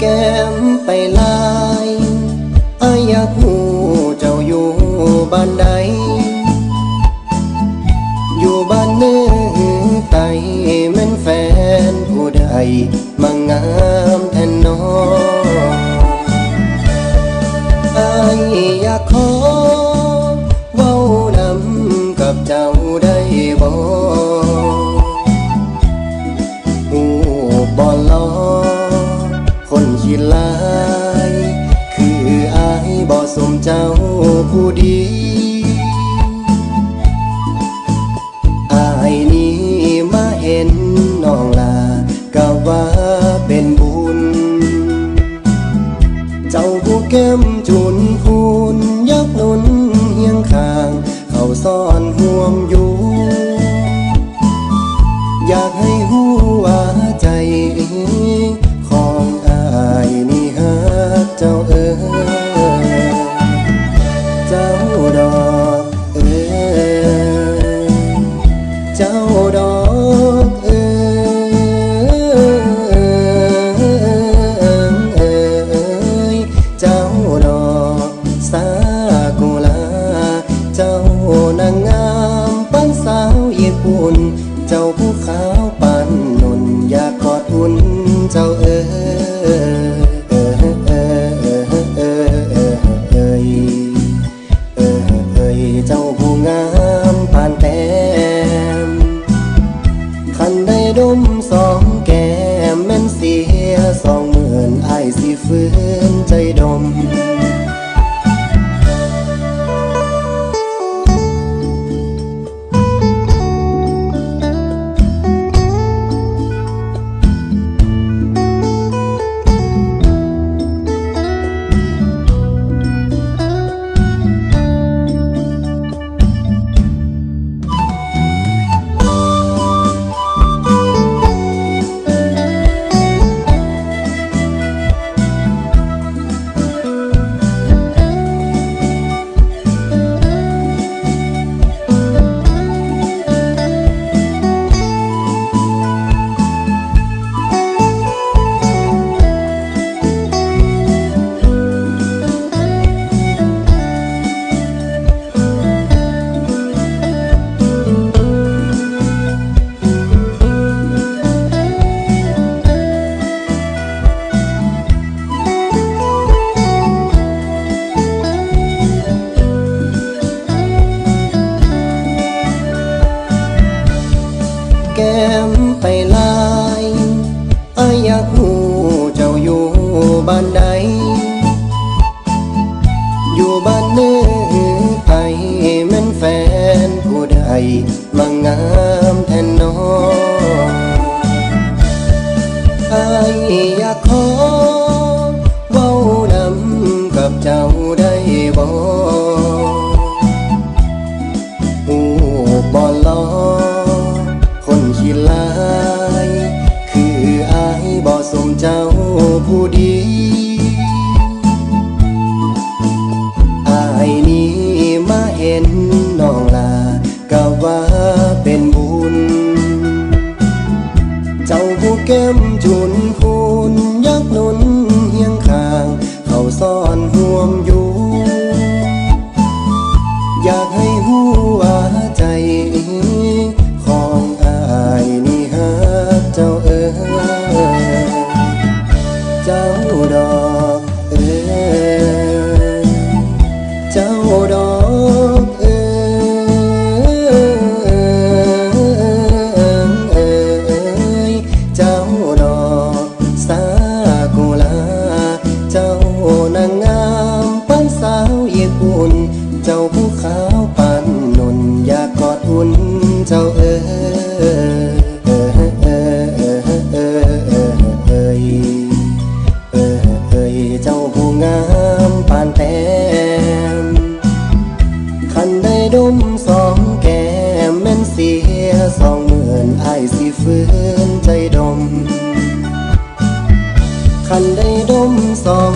แก้มไปลายอายอยากหูเจ้าอยู่บ้านใด อยู่บ้านเนื้อไตแม่นแฟนผู้ใดมางามแทนน้องอายอยากขอ เว้านำกับเจ้าได้บ่ คนขี้ลาย คืออายบ่สมเจ้าผู้ดีอายนี้มาเห็นน้องลาก็ว่าเป็นบุญ เจ้าผู้แก้มจุนพูนยักนุนเฮียงข้าง เขาซ่อนห่วงอยู่ อยากให้ ดมสองแก้มแม่นเสียสองหมื่นไอสิฟื้นใจดม มางามแทนน้องอายอยากขอเว้านำกับเจ้าได้บ่หูบ่ลอคนขี้ลาย คืออายบ่สมเจ้าผู้ดี แก้มจุนพ ดมสองแก้มแม่นเสียสองเหมือนไอสิฟื้นใจดม คันได้ดมสอง